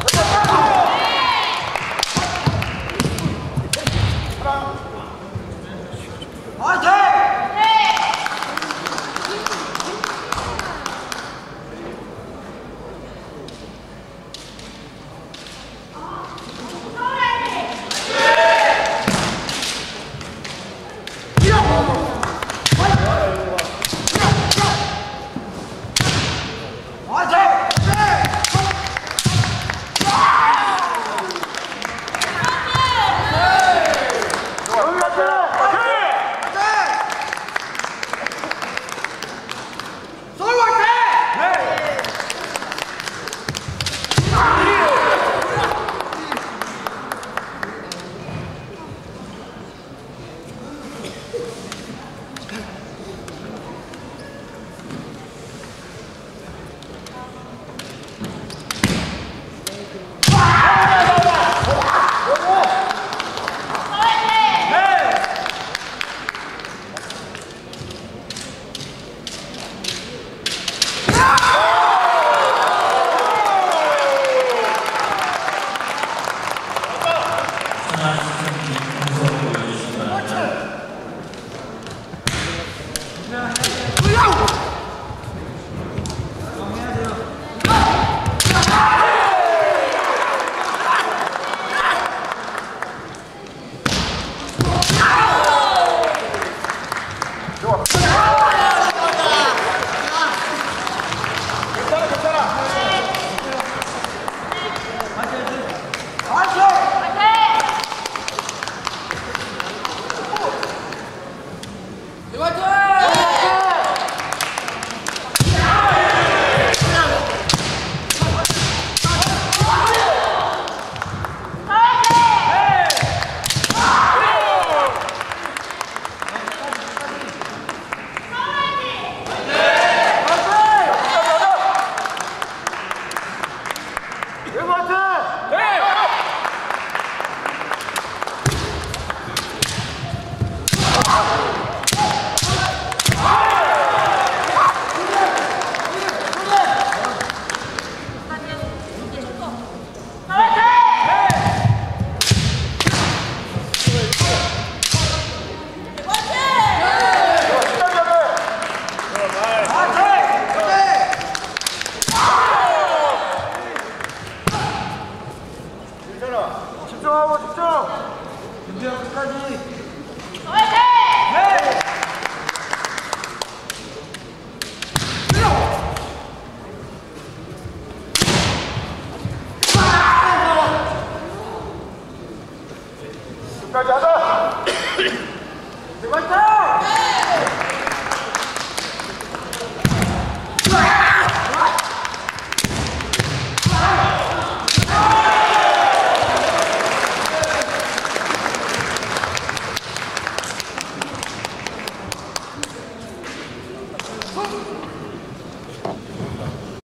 감사합니다. Go! 괜찮아. 집중하고 집중. 준비한 끝까지. 화이팅! 네. 끝까지 하자. 네, 화이팅!